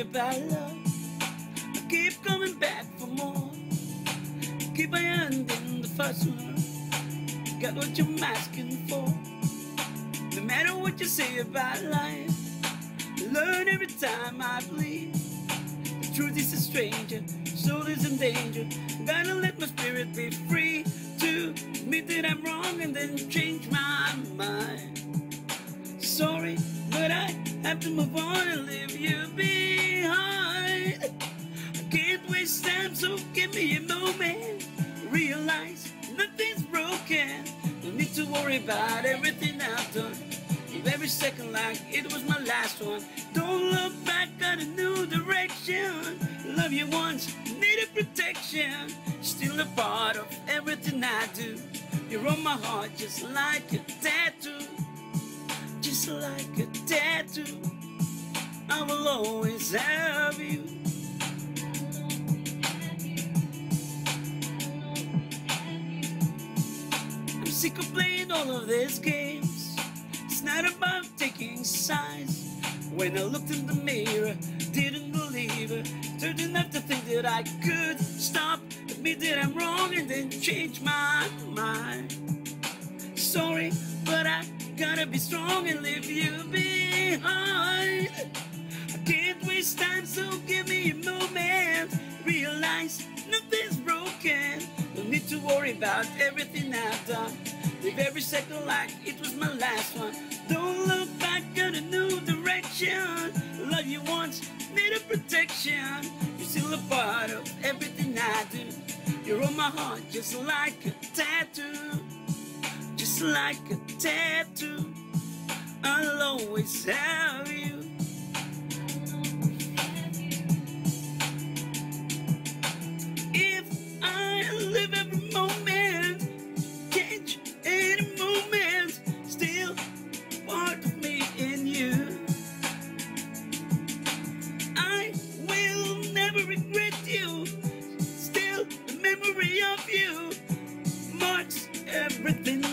about love. I keep coming back for more. Keep my hand in the first one. Got what you're asking for. No matter what you say about life, I learn every time I bleed. The truth is a stranger, soul is in danger. Gotta let my spirit be free to admit that I'm wrong and then change my mind. Sorry, I have to move on and leave you behind. I can't waste time, so give me a moment. Realize nothing's broken. No need to worry about everything I've done. Live every second like it was my last one. Don't look back, got a new direction. Love you once, needed protection. Still a part of everything I do. You're on my heart just like a tattoo. Just like a tattoo. I will always have you. I'm sick of playing all of these games. It's not about taking sides. When I looked in the mirror, didn't believe it. Turned enough to think that I could stop, admit that I'm wrong, and then change my mind. Gotta be strong and leave you behind. I can't waste time, so give me a moment. Realize nothing's broken. No need to worry about everything I've done. Live every second like it was my last one. Don't look back, got a new direction. Love you once, need a protection. You're still a part of everything I do. You're on my heart just like a tattoo. Like a tattoo. I'll always have you. If I live every moment, change any moment, still part of me in you. I will never regret you, still the memory of you marks everything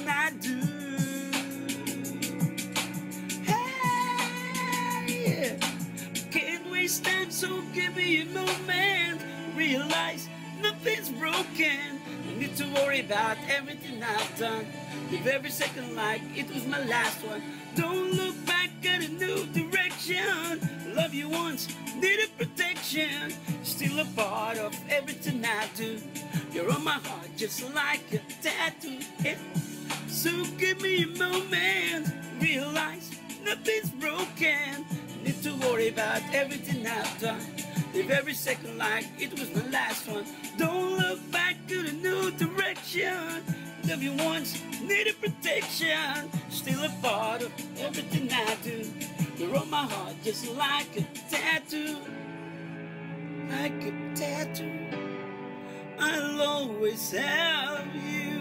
so give me a moment. Realize nothing's broken. No need to worry about everything I've done. Live every second like it was my last one. Don't look back at a new direction. Love you once, needed protection. Still a part of everything I do. You're on my heart just like a tattoo. Yeah. So give me a moment. Realize nothing's broken. To worry about everything I've done. Live every second like it was my last one. Don't look back to the new direction. Love you once, needed protection. Still a part of everything I do. You're on my heart just like a tattoo. Like a tattoo. I'll always have you.